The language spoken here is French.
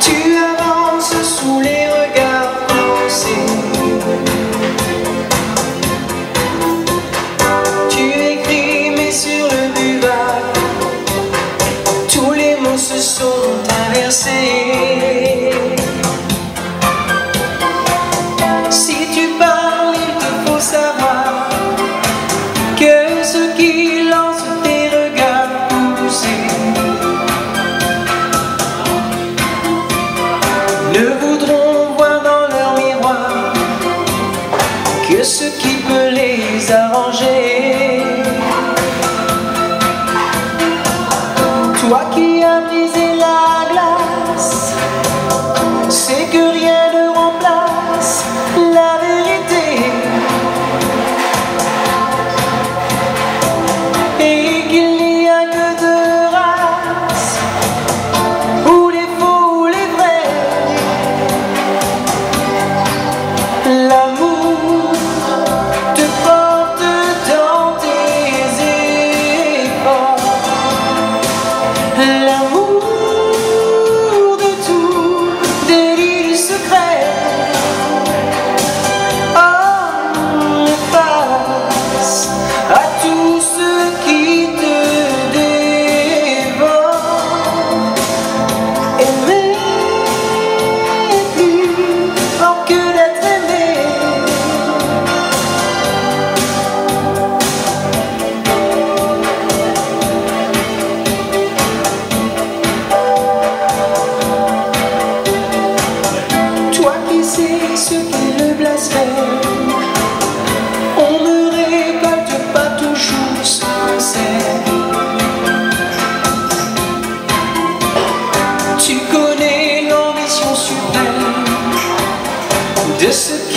Tu avances sous les regards pensés. Tu écris, mais sur le buvard, tous les mots se sont traversés. ce qui peut les arranger. Toi qui as brisé Yes,